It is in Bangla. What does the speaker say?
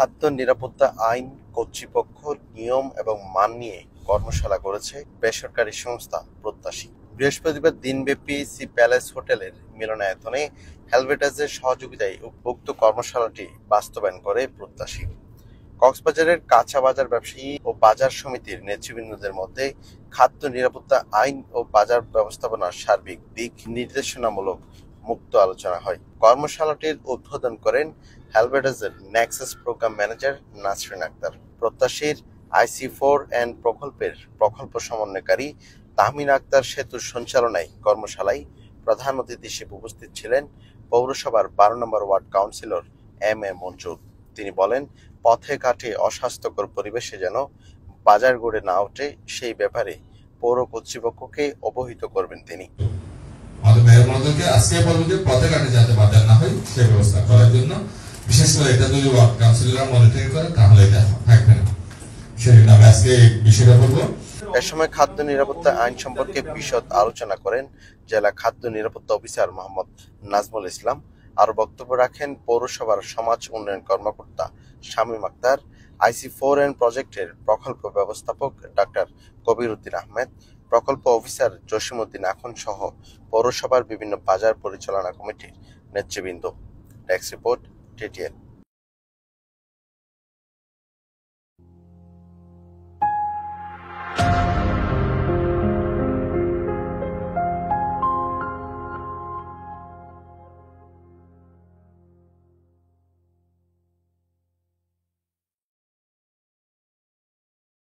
খাদ্য নিরাপত্তা আইন কর্তৃপক্ষ নিয়ম এবং মান নিয়ে কর্মশালা করেছে বেসরকারি সংস্থা প্রত্যাশী। বৃহস্পতিবার দিনব্যাপী সি প্যালেস হোটেলের মিলনায়তনে হেলভেটাসের সহযোগিতায় উক্ত কর্মশালাটি বাস্তবায়ন করে প্রত্যাশী। কক্সবাজারের কাঁচা বাজার ব্যবসায়ী ও বাজার সমিতির নেতৃবৃন্দদের মধ্যে খাদ্য নিরাপত্তা আইন ও বাজার ব্যবস্থাপনার সার্বিক দিক নির্দেশনামূলক মুক্ত আলোচনা হয়। কর্মশালাটির উদ্বোধন করেন হেলভেটাসের nexus program manager Nasrin Akter. প্রত্যাশীর IC four and প্রকল্পের প্রকল্প সমন্বয়কারী তাহমিন আক্তার সেতুর সঞ্চালনায় কর্মশালায় প্রধান অতিথি হিসেবে উপস্থিত ছিলেন পৌরসভার বারো নম্বর ward councillor M A Manjur. তিনি বলেন, পথে ঘাটে অস্বাস্থ্যকর পরিবেশে যেন বাজার গড়ে না ওঠে, সেই ব্যাপারে পৌর কর্তৃপক্ষকে অবহিত করবেন তিনি। মেয়র আজকে বলব যে পথে ঘাটে যাতে বাজার না হয় সেই ব্যবস্থা করার জন্য বিশেষ করে এটা যদি ওয়ার্ড কাউন্সিলররা মনিটরিং করে, তাহলে এটা থাকবে না। সেই জন্য আমি আজকে বিষয়টা বলব। এ সময় খাদ্য নিরাপত্তা আইন সম্পর্কে বিশদ আলোচনা করেন জেলা খাদ্য নিরাপত্তা অফিসার মোহাম্মদ নাজমুল ইসলাম। আর বক্তব্য রাখেন পৌরসভার সমাজ উন্নয়ন কর্মকর্তা Shamim Akter, IC four N প্রজেক্টের প্রকল্প ব্যবস্থাপক ডাক্তার কবির উদ্দিন আহমেদ প্রকল্প অফিসার জসিমউদ্দিন আখন সহ পৌরসভার বিভিন্ন বাজার পরিচালনা কমিটির নেতৃবৃন্দ। Desk report TTN